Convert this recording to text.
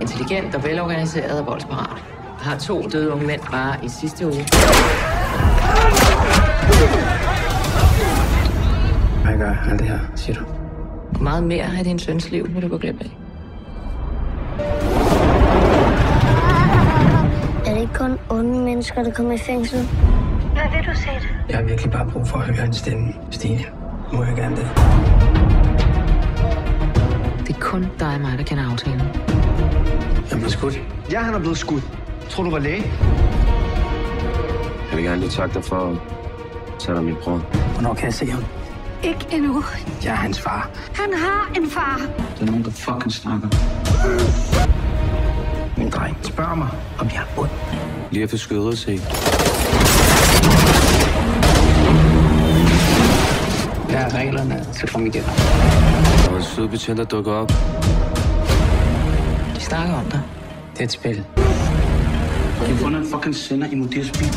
intelligent og velorganiseret og voldsparat. Har to døde unge mænd bare i sidste uge. Hvad gør alt det her, siger du? Meget mere af din søns liv vil du gå glip af? Er det ikke kun onde mennesker, der kommer i fængsel? Hvad vil du sige? Jeg har virkelig bare brug for at høre en stemme, Stine. Må jeg gerne det? Kun dig og mig, der kender aftalen. Jeg bliver skudt. Ja, han er blevet skudt. Tror du var læge? Jeg vil gerne lige takke dig for at tage dig mit brød. Hvornår kan jeg se ham? Ikke endnu. Jeg er hans far. Han har en far. Der er nogen, der fucking snakker. Min dreng spørger mig, om jeg er ond. Lige efter skødet se. Er reglerne til komme igennem? Der var en sød betjent, der dukker op. De snakker om dig. Det er et spil. De har fundet en fucking sender i Modirs bil.